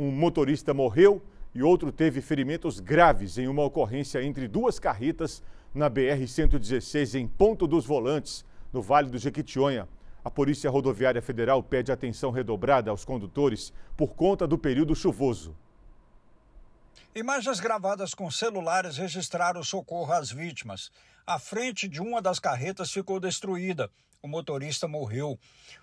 Um motorista morreu e outro teve ferimentos graves em uma ocorrência entre duas carretas na BR-116 em Ponto dos Volantes, no Vale do Jequitinhonha. A Polícia Rodoviária Federal pede atenção redobrada aos condutores por conta do período chuvoso. Imagens gravadas com celulares registraram socorro às vítimas. A frente de uma das carretas ficou destruída. O motorista morreu.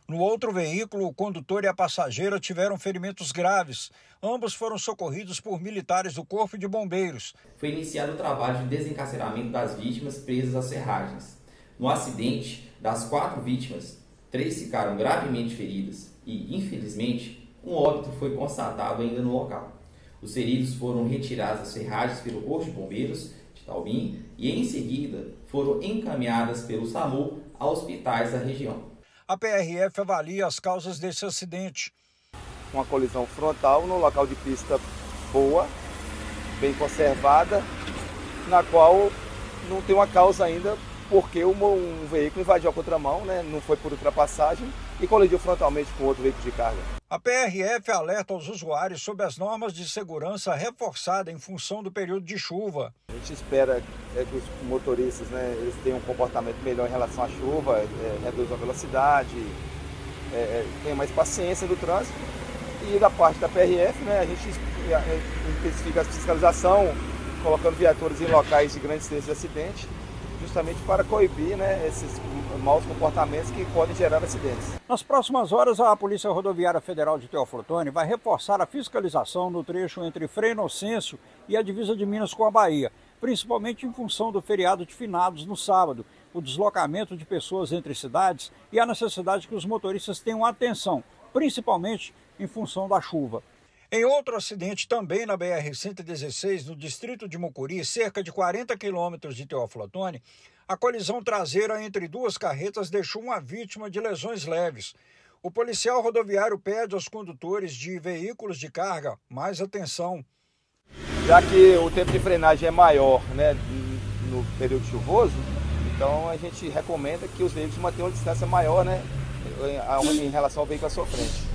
No outro veículo, o condutor e a passageira tiveram ferimentos graves. Ambos foram socorridos por militares do Corpo de Bombeiros. Foi iniciado o trabalho de desencarceramento das vítimas presas às serragens. No acidente, das quatro vítimas, três ficaram gravemente feridas e, infelizmente, um óbito foi constatado ainda no local. Os feridos foram retirados das ferragens pelo Corpo de Bombeiros de Taubim e, em seguida, foram encaminhadas pelo SAMU a hospitais da região. A PRF avalia as causas desse acidente. Uma colisão frontal no local de pista boa, bem conservada, na qual não tem uma causa ainda porque um veículo invadiu a contramão, né, não foi por ultrapassagem e colidiu frontalmente com outro veículo de carga. A PRF alerta aos usuários sobre as normas de segurança reforçada em função do período de chuva. A gente espera é, que os motoristas né, eles tenham um comportamento melhor em relação à chuva, é, reduzam a velocidade, é, é tenham mais paciência no trânsito. E da parte da PRF, né, a gente é, intensifica a fiscalização, colocando viaturas em locais de grandes incidência de acidente justamente para coibir né, esses maus comportamentos que podem gerar acidentes. Nas próximas horas, a Polícia Rodoviária Federal de Teoflotone vai reforçar a fiscalização no trecho entre Frei Inocêncio e a divisa de Minas com a Bahia, principalmente em função do feriado de finados no sábado, o deslocamento de pessoas entre cidades e a necessidade que os motoristas tenham atenção, principalmente em função da chuva. Em outro acidente, também na BR-116, no distrito de Mucuri, cerca de 40 quilômetros de Teófilo Otoni, a colisão traseira entre duas carretas deixou uma vítima de lesões leves. O policial rodoviário pede aos condutores de veículos de carga mais atenção. Já que o tempo de frenagem é maior né, no período chuvoso, então a gente recomenda que os veículos mantenham uma distância maior né, em relação ao veículo à sua frente.